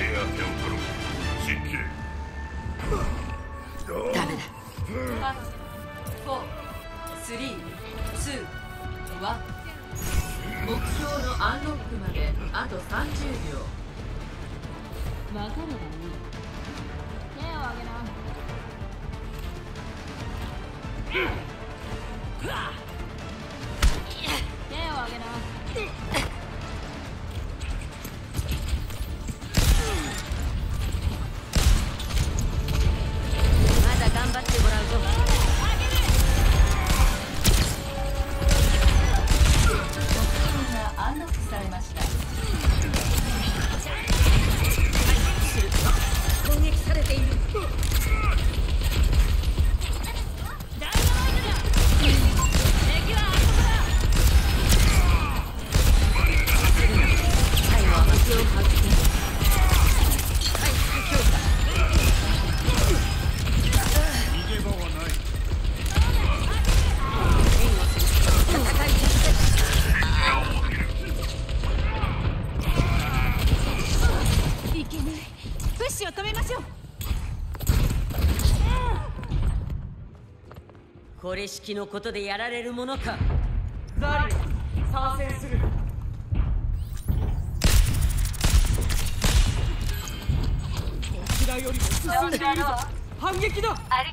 手当てを取ろう失敬ダメだ542目標のアンロックまであと30秒。分かる手を挙げな。手を挙げな。れしのことでやられるものか。ザリル参戦する。こちらよりも進んでいるぞ。反撃だ。あり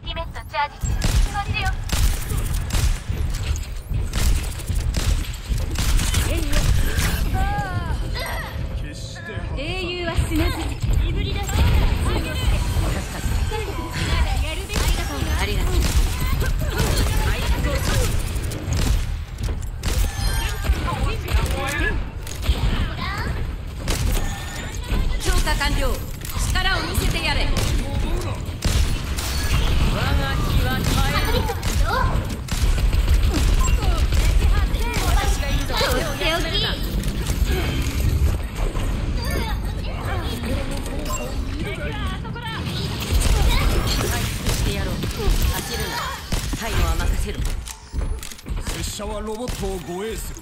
ロボットを護衛する。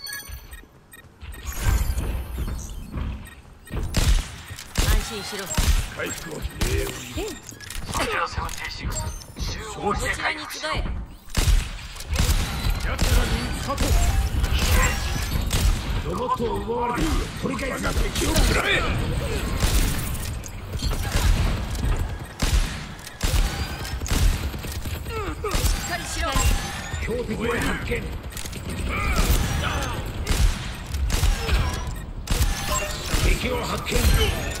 進しろ回復を集らにロボットを奪われて取り返す敵を食らえを発見敵を発見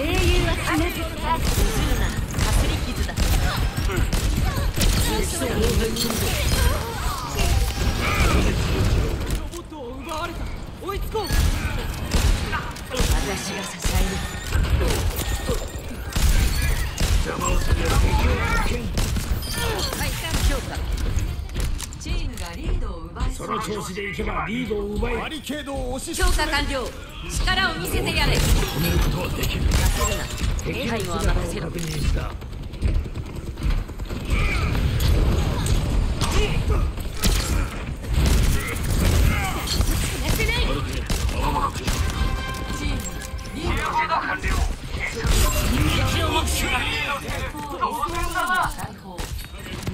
英雄は必ず譲るなかすり傷だロボットを奪われた追いつこう私が支えるはい強化その調子でいけばリードを奪バいリケードを押し強化完了。力を見せてやれ。止めることはできる。焦るな手配を任せろ確認したチームリードを敵を持つ解放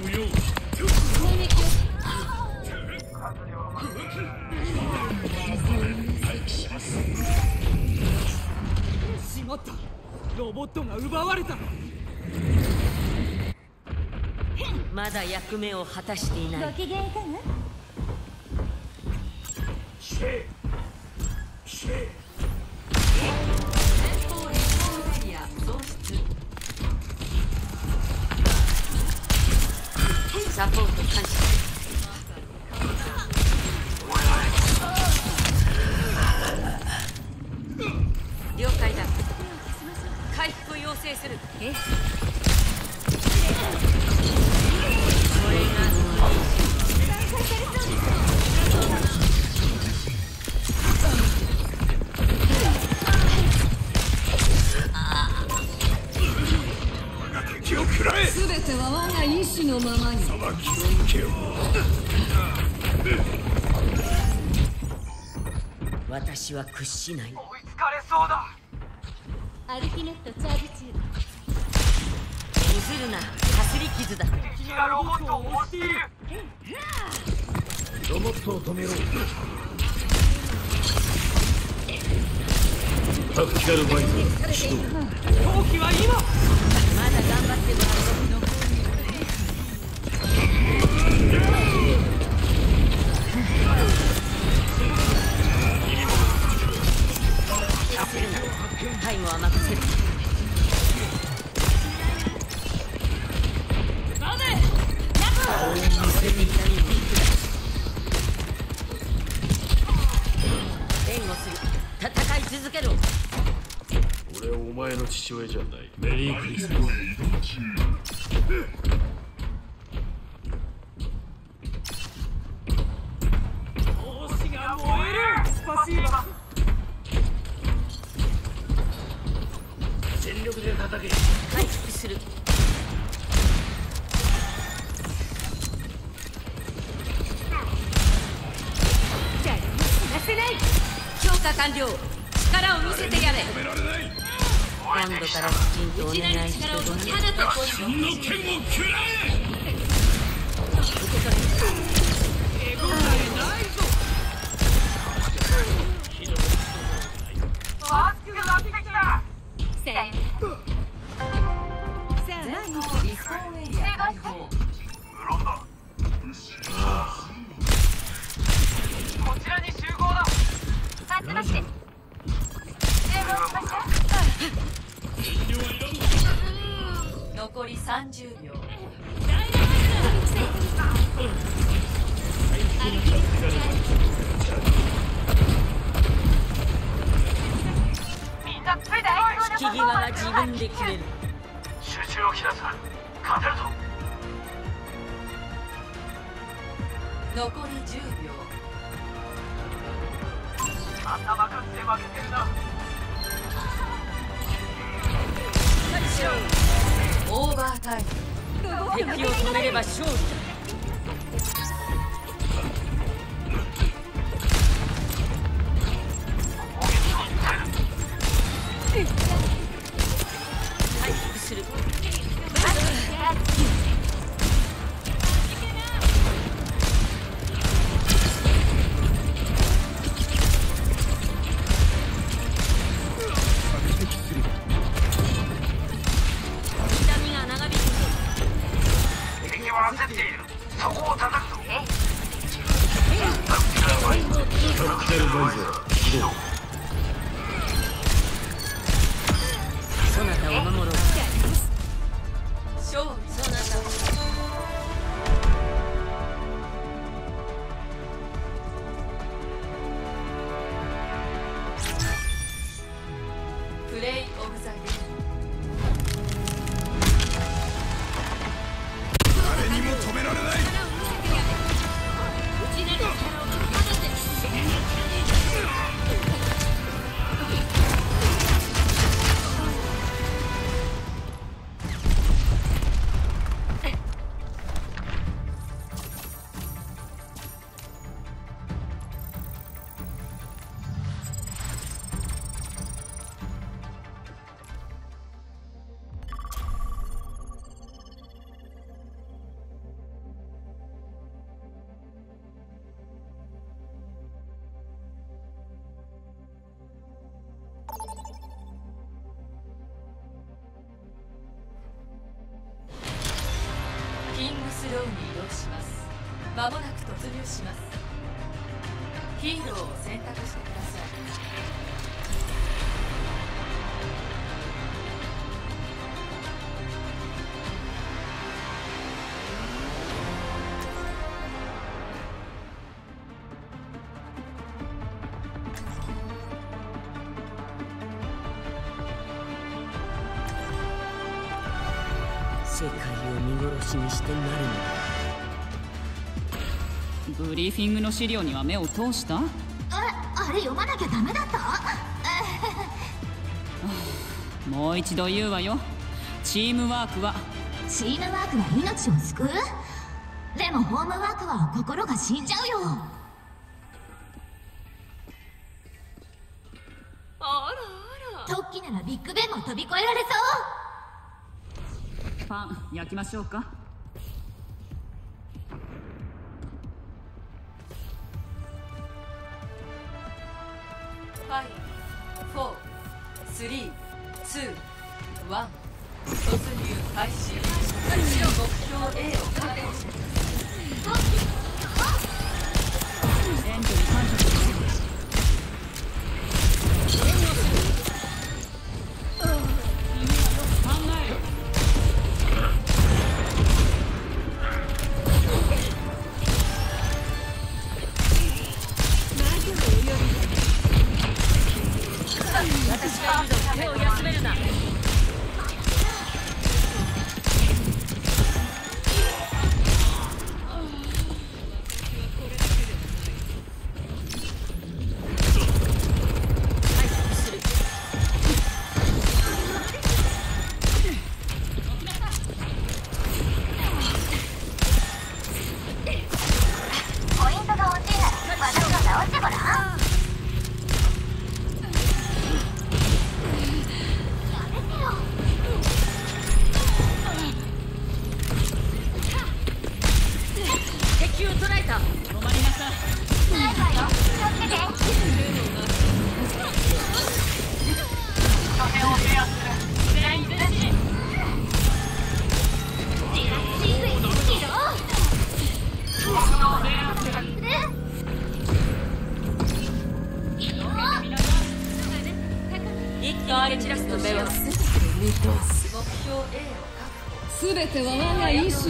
無用まった。ロボットが奪われた。まだ役目を果たしていない。機嫌いかが？死ね死ね前方離島エリア喪失サポート感謝するえそれが敵を食らえ全ては我が意志のままに。裁きを受けよ私は屈しない追いつかれそうだアルティメットチャがロボットを押している。ロボットを止めろ。タクティカルバイザー始動戦い続けろ。俺はお前の父親じゃない。メリークリスマスカクテルバイザなるの。だブリーフィングの資料には目を通した？ああれ読まなきゃダメだった？もう一度言うわよ。チームワークは？チームワークは命を救う？でもホームワークは心が死んじゃうよ。あらあら。トッキならビッグベンも飛び越えられそう。パン焼きましょうか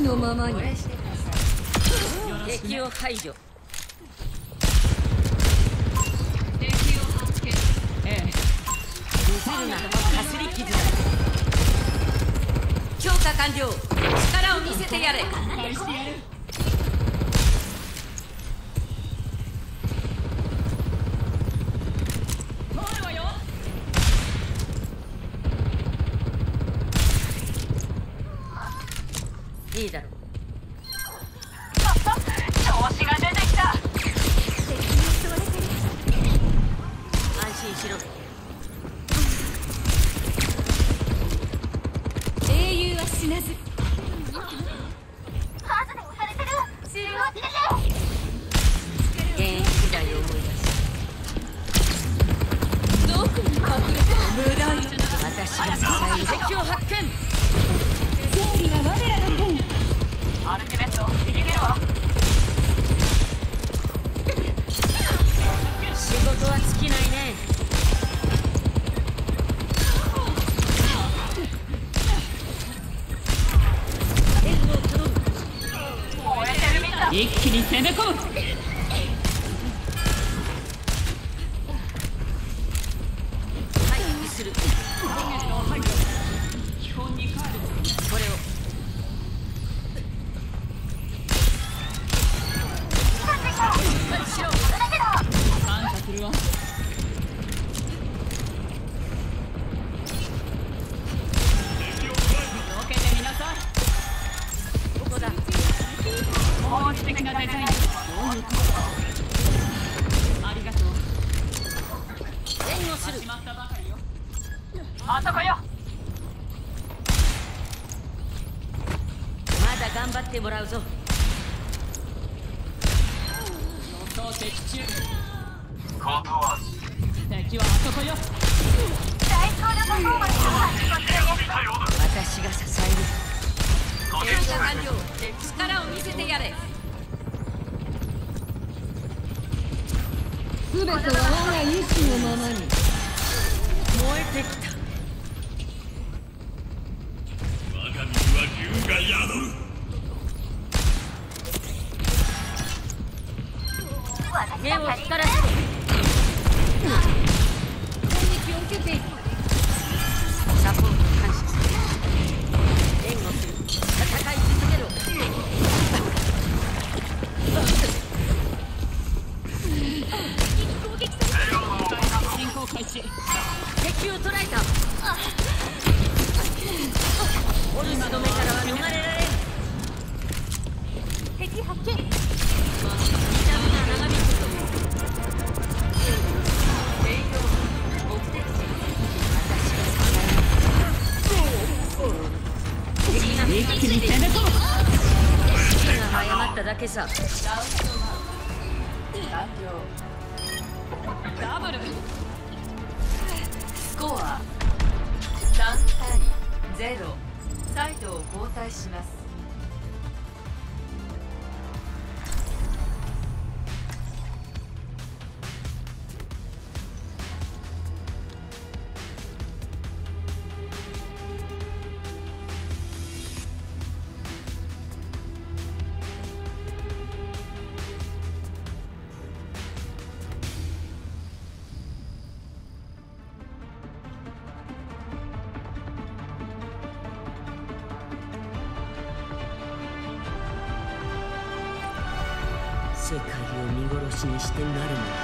のままに。敵を排除。敵を発見。ええ撃てるなかすり傷だ強化完了。力を見せてやれ。できた。にしてなるの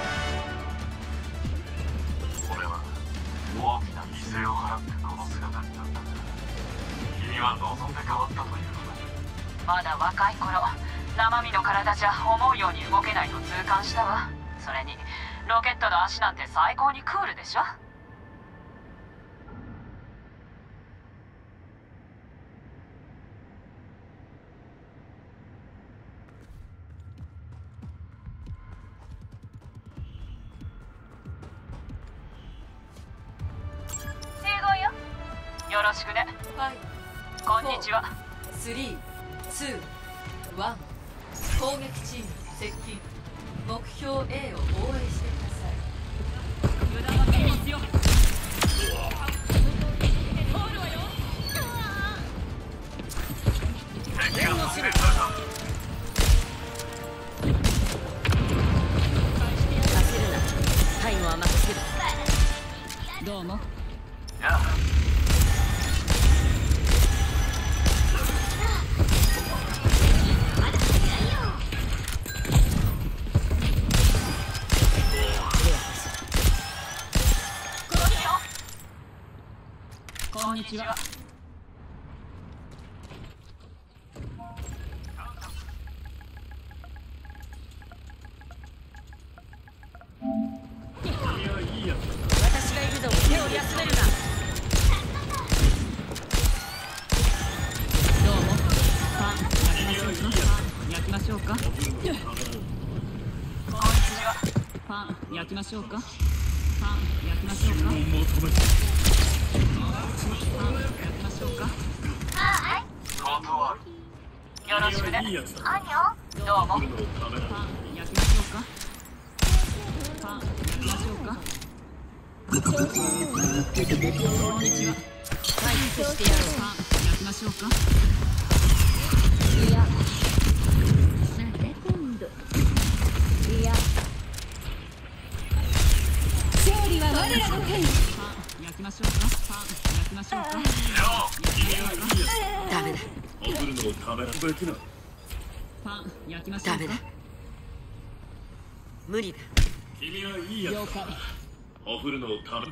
よろしくね。はい。こんにちは。321攻撃チーム接近。目標 A を防衛してください。はよどうも。ン焼き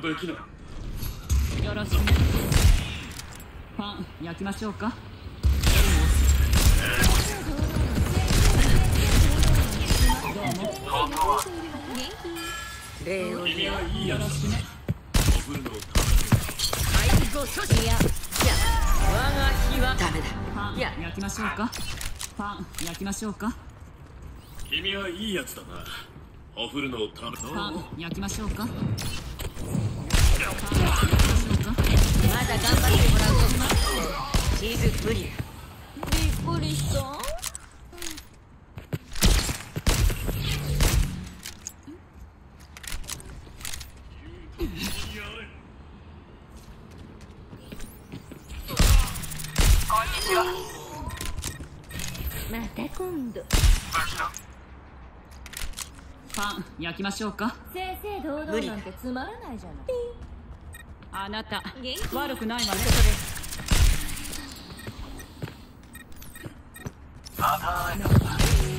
のをためべきなよろしく。ねパン焼きましょうか。礼を君はいいやつだ送るのをた最後阻止いやじゃあ我が日はダメパン焼きましょうかパン焼きましょうか。め君はいいやつだな。送るのをためパン焼きましょうか焼きましょうか。正々堂々なんてつまらないじゃないあなた。悪くないわね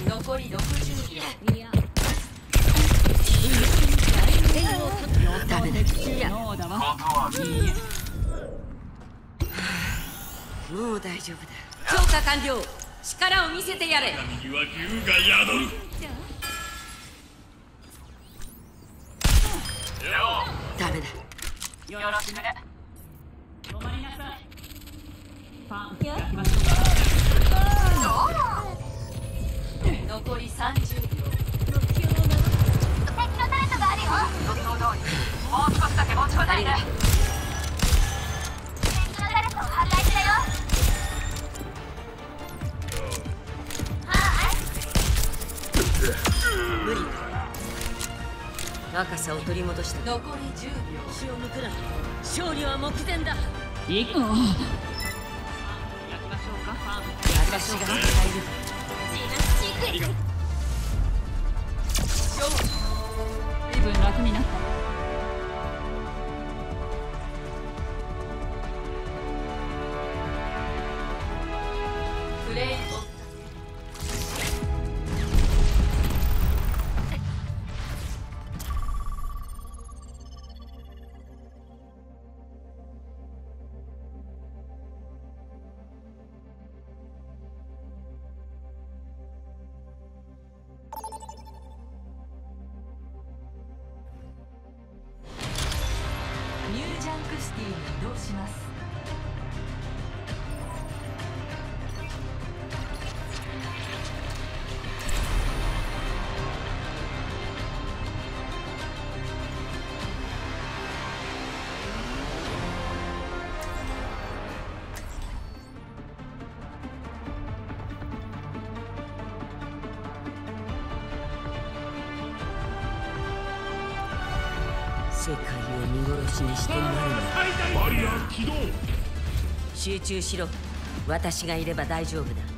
残り60秒。いや。ダメだいや。ノーだわ断るいいえもう大丈夫だ。強化完了。力を見せてやれ。には竜が宿る。ダメだよろしくね。止まりなさい。パンましょうか残り30秒予想通り。もう少しだけ持ちこたえて無理。だ若さを取り戻した。残り10秒気を抜くな勝利は目前だ。いくパン焼きましょうかパン。焼きましょうかにしてなるのバリア起動集中しろ。私がいれば大丈夫だ。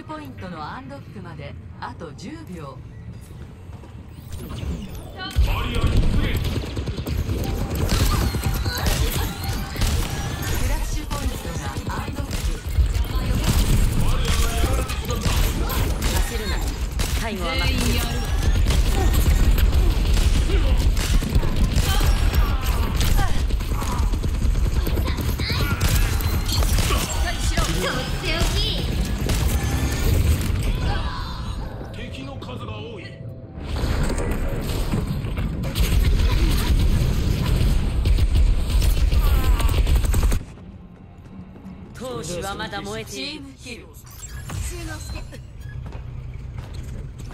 ュポイントのアンロックまであと10秒えているチーム普ル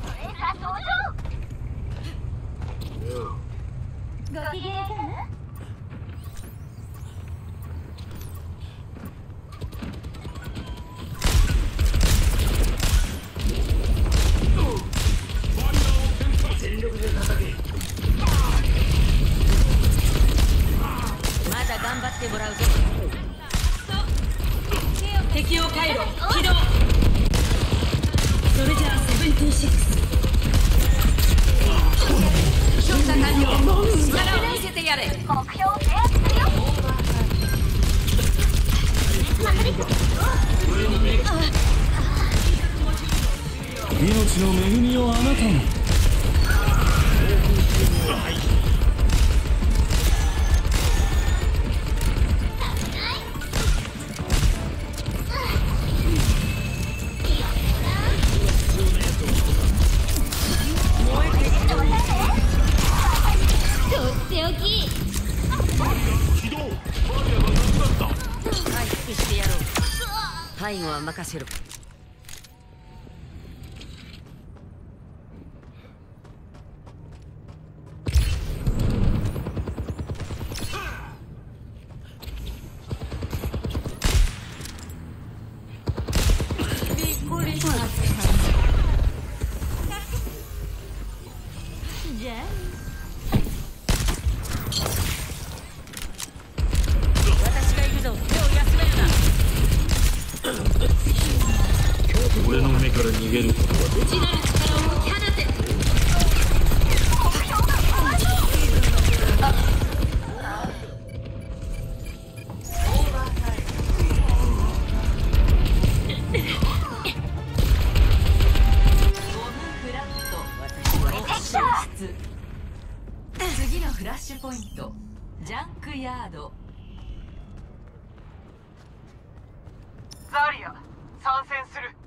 これが登場。ごきげん任せろ。ザリア参戦する。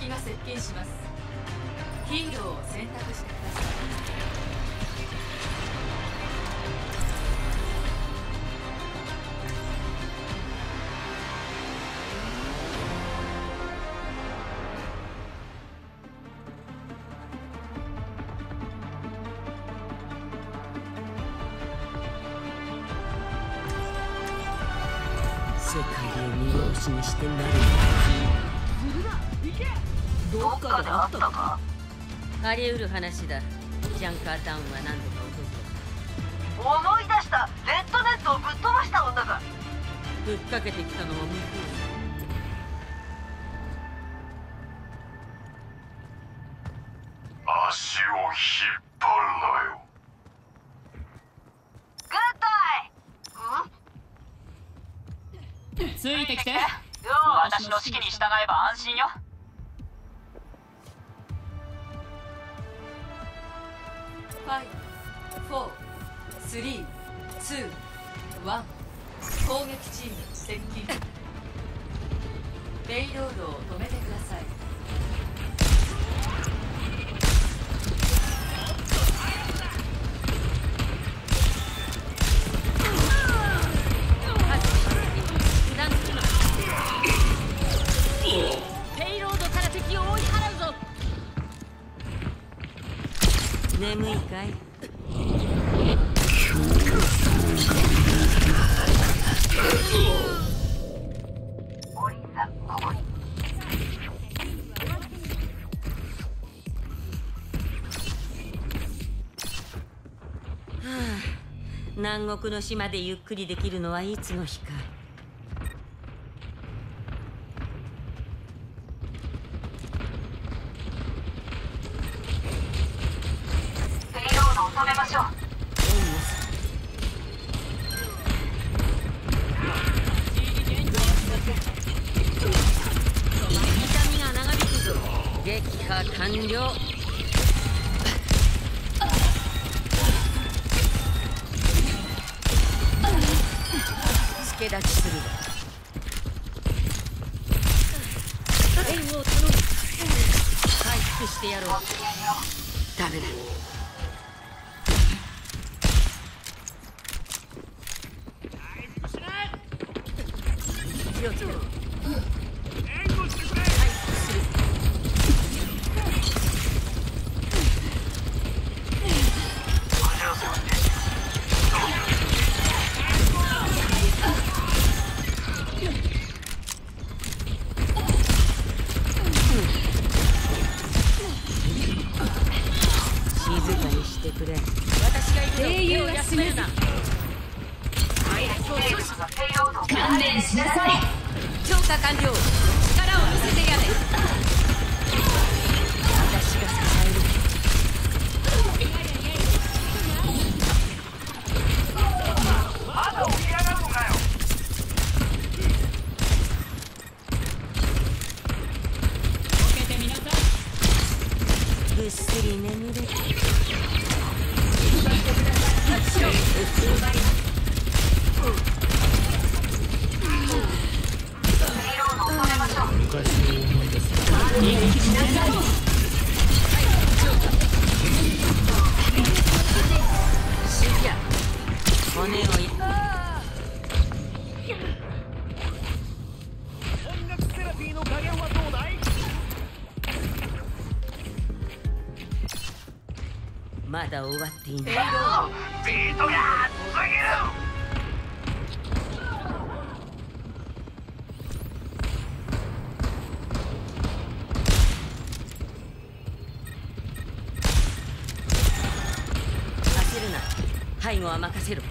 敵が接近します。ヒーローを選択して話だ。ジャンカータウンは。南国の島でゆっくりできるのはいつの日か。だ終わっていない。ビートが熱すぎる。背後は任せろ。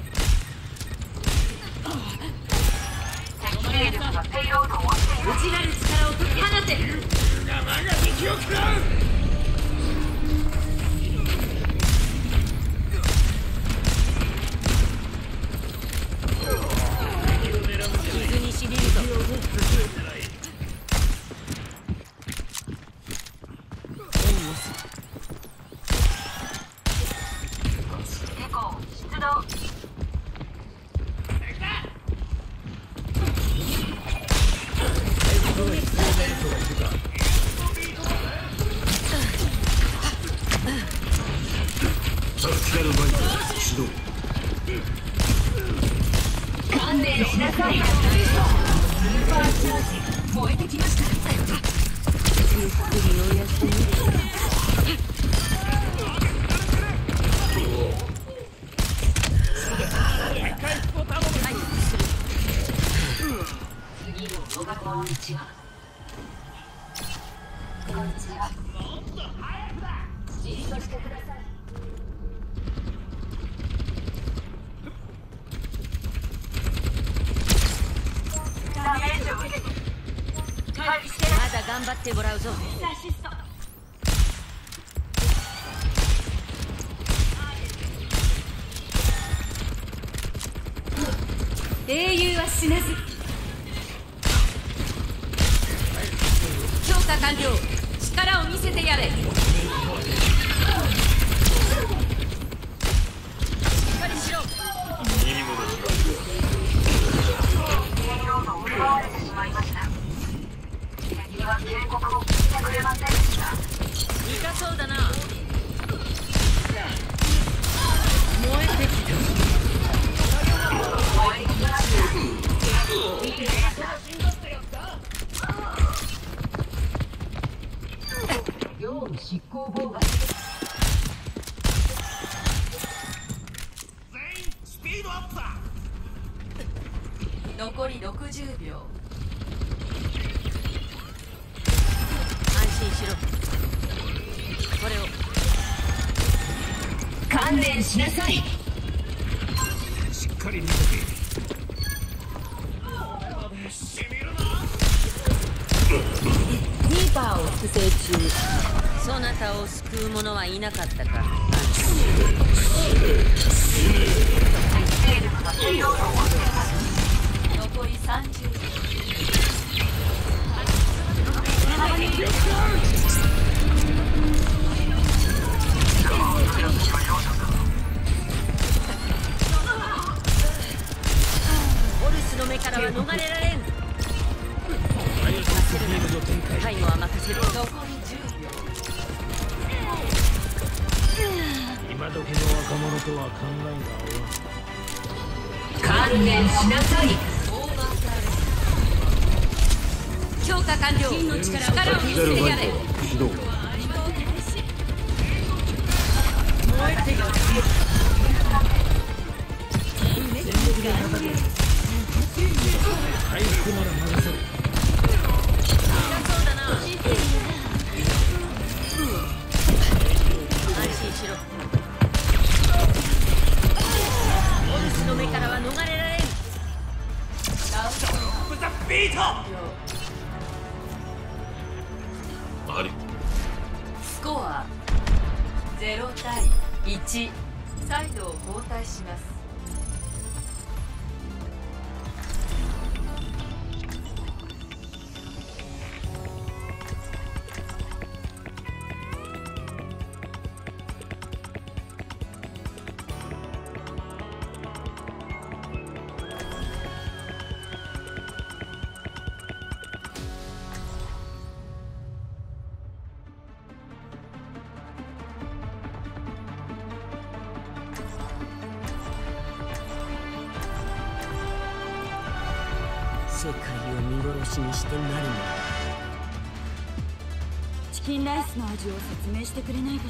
しなさいしっかり見とけ。リーパーを複製中。そなたを救う者はいなかったか。ありスコア0対1サイドを交代します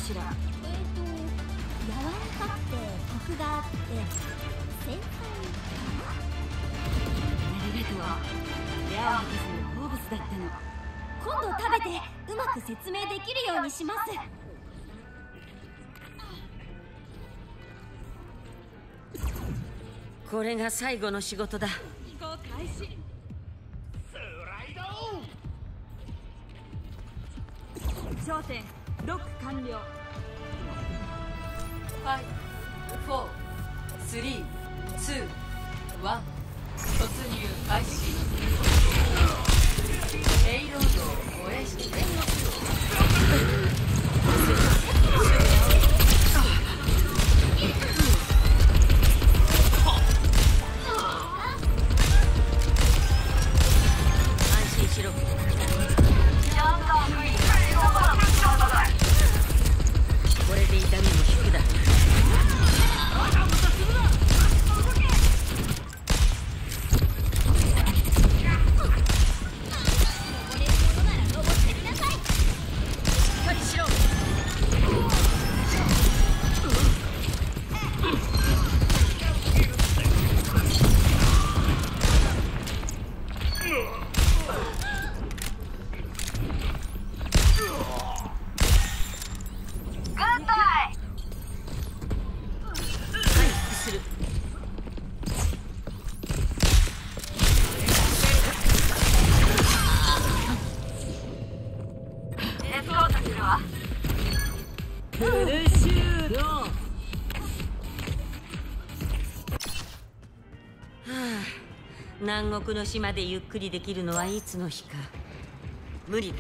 しらえっと柔らかくてコクがあって繊細ありがとうレア博士の好物だったの。今度食べてうまく説明できるようにします。これが最後の仕事だ南国の島でゆっくりできるのはいつの日か。無理だ。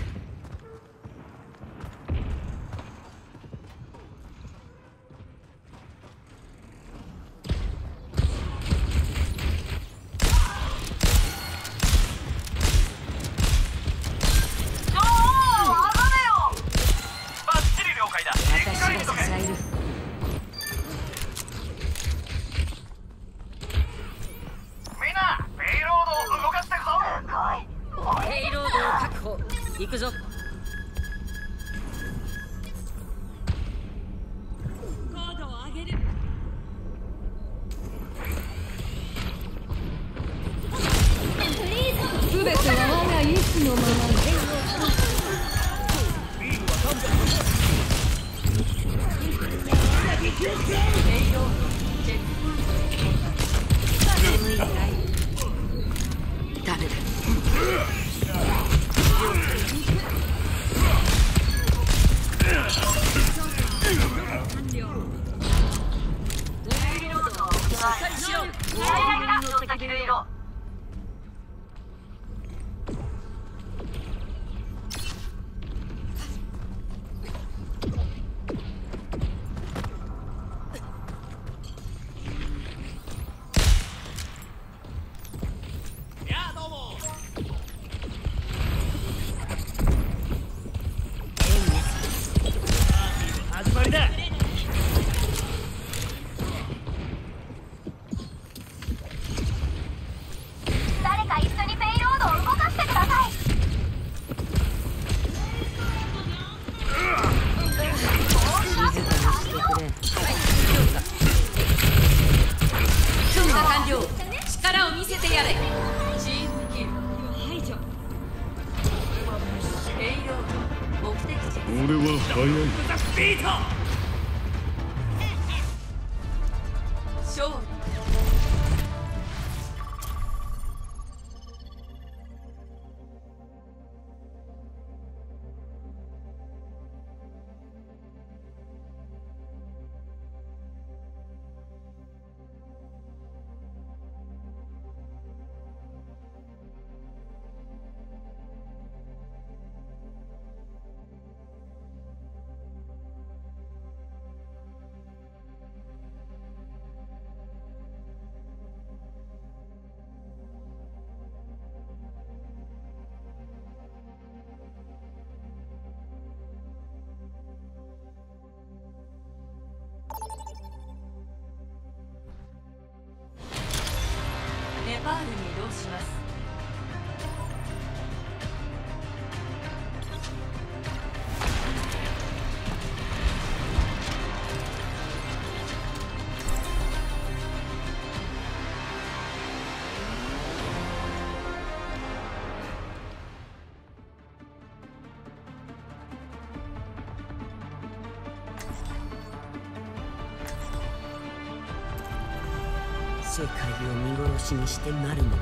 世界を見殺しにしてなるのか。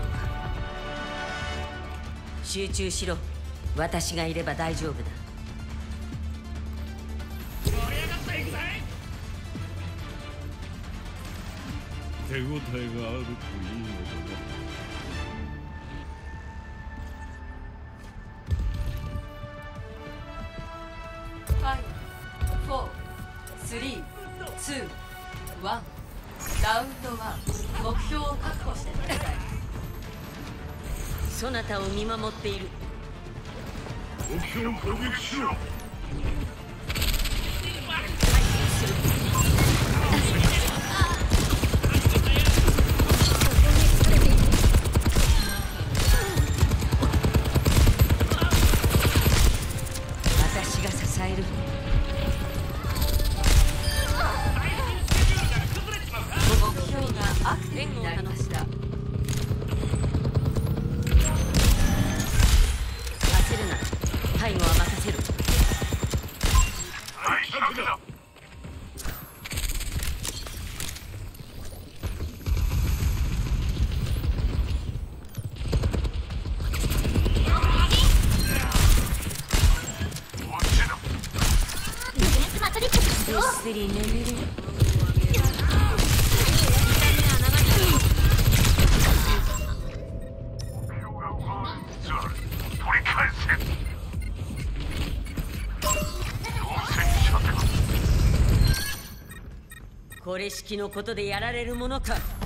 集中しろ。私がいれば大丈夫だ。盛り上がっていくぜ。手応えがあるといのだを見守っている。目標を攻撃しろ。のことでやられるものか。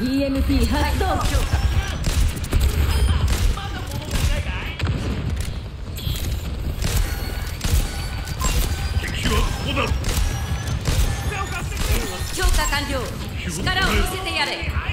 EMP 発動。強化完了。力を見せてやれ。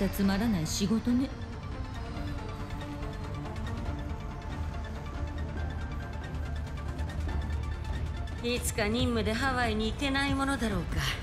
たつまらない仕事ね。いつか任務でハワイに行けないものだろうか。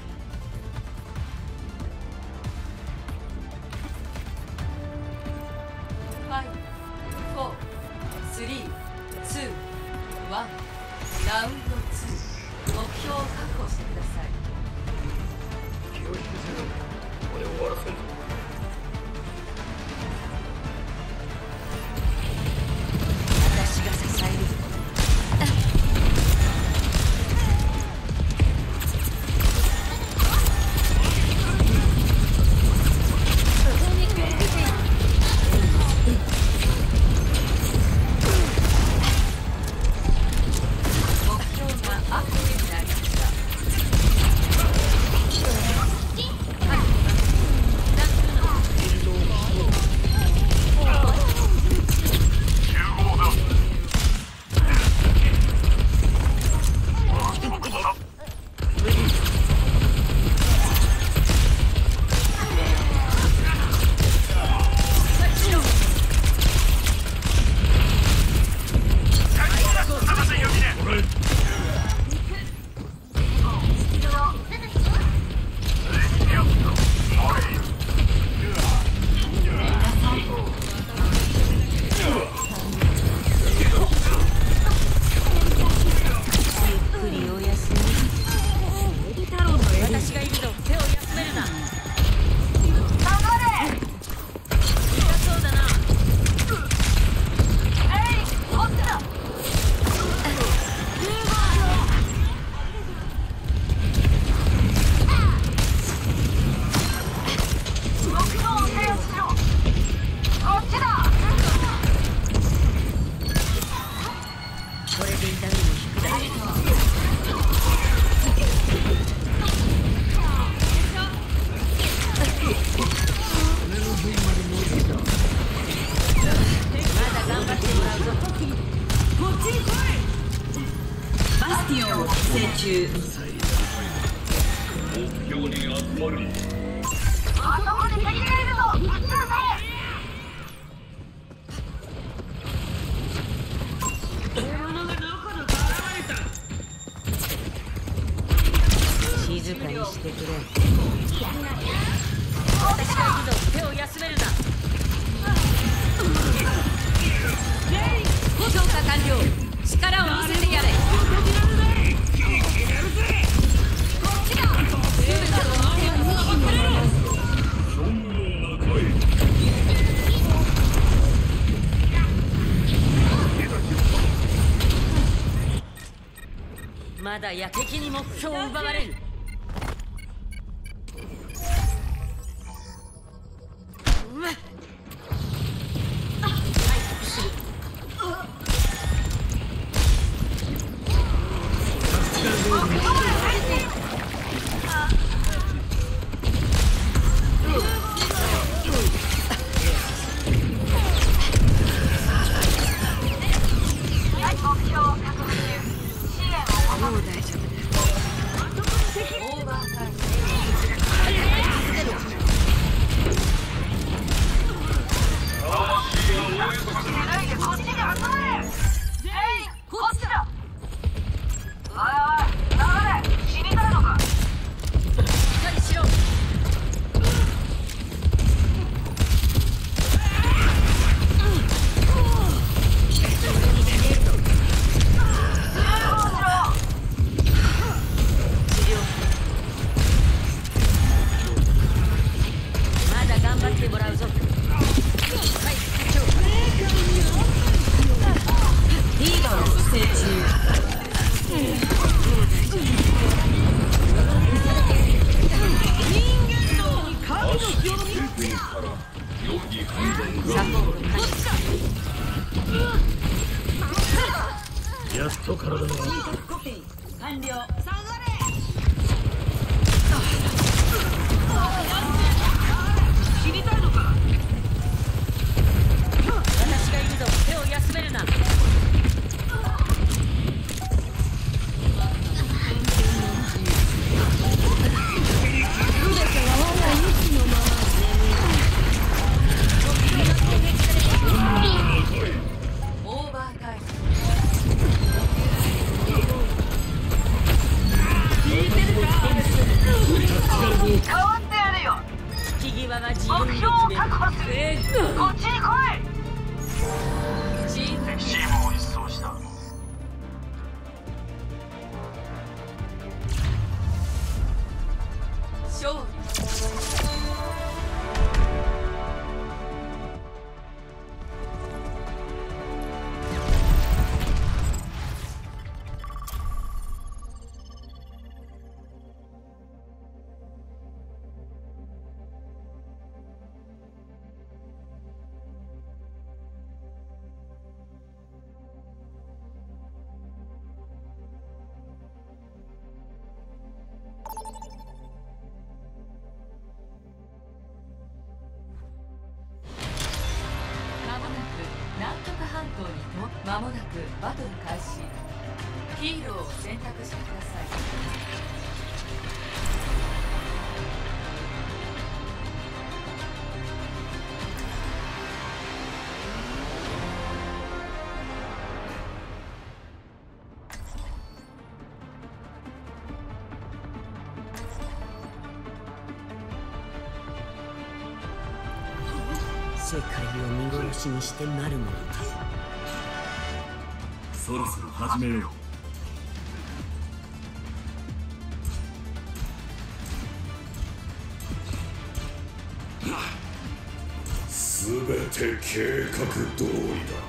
や敵に目標を奪われる。にしてなるものか。そろそろ始めよう。すべて計画通りだ。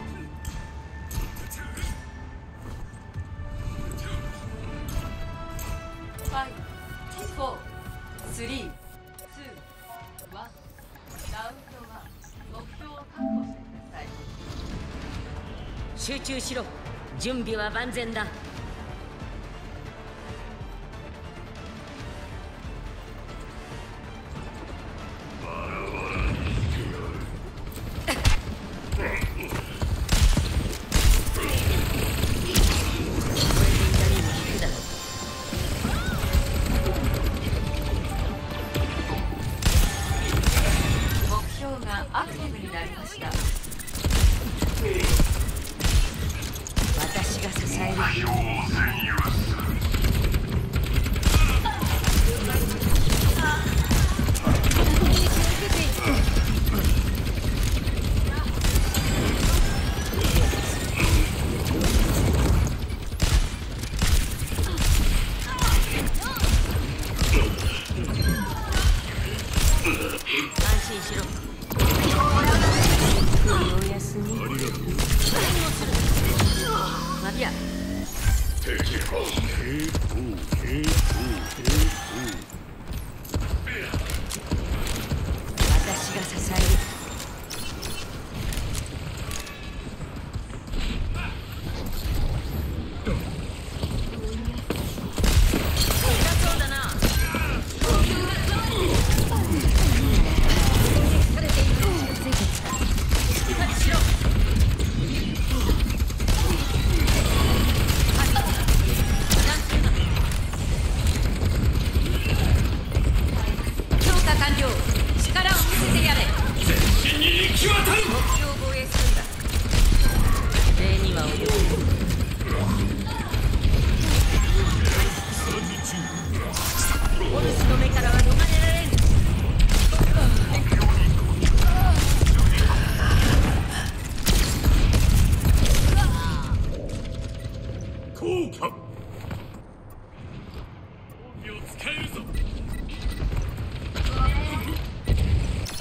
準備は万全だ。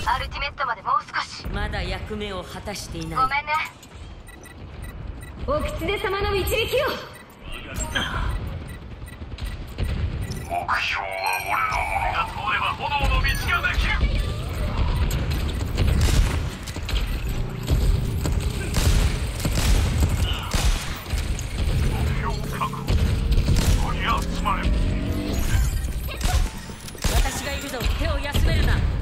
アルティメットまでもう少し。まだ役目を果たしていない。ごめんね。お口で様の一撃を。目標は俺のものが通れば炎の道ができる。私がいるぞ。手を休めるな。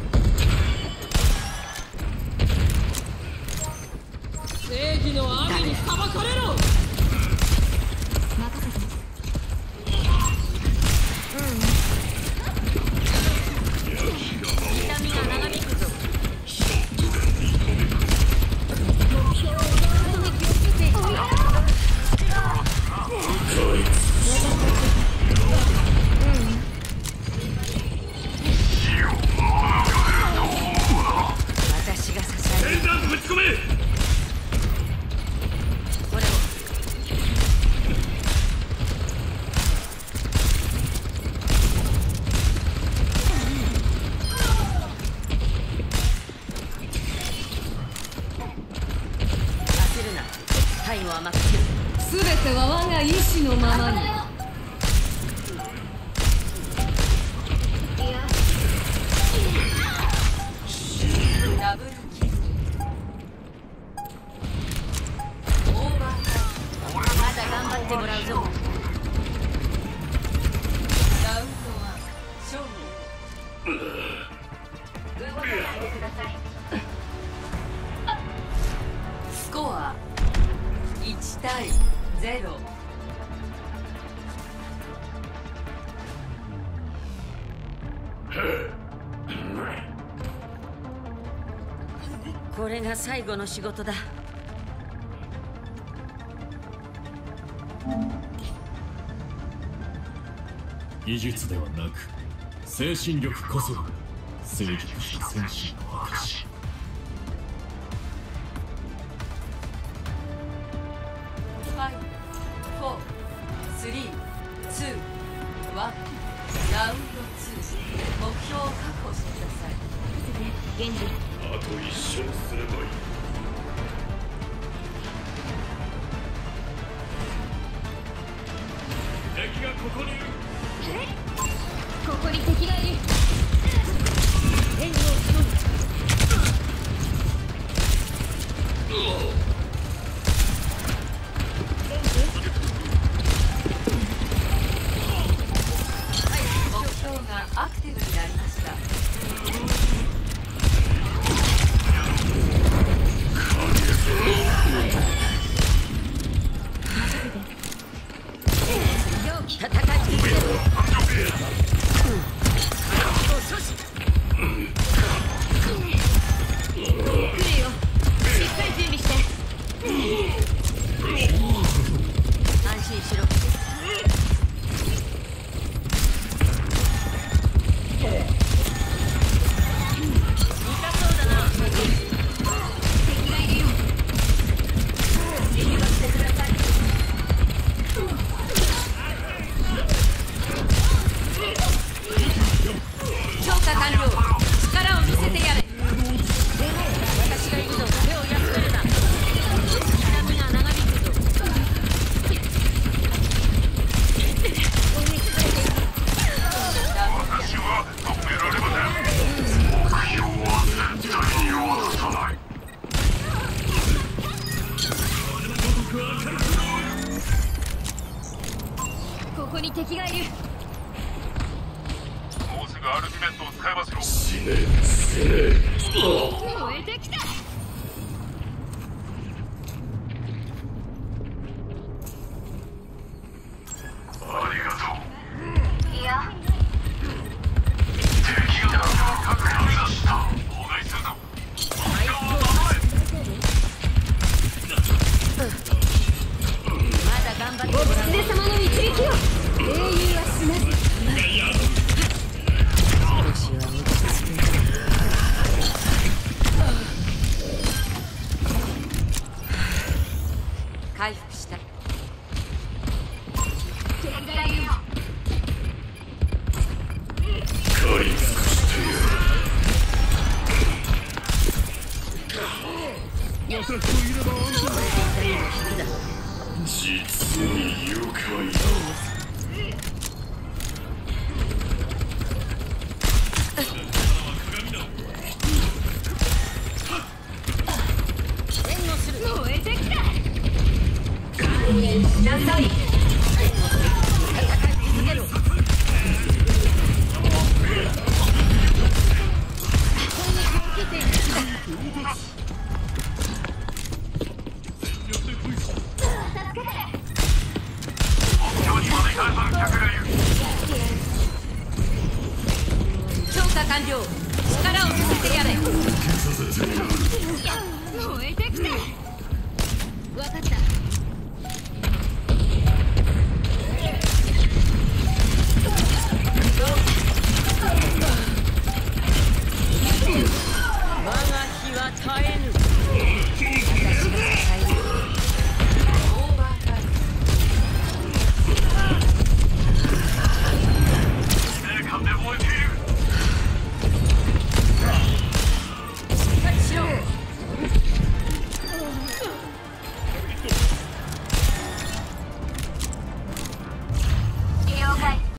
の雨に裁かれろ。最後の仕事だ。技術ではなく精神力こそが成熟した戦士の証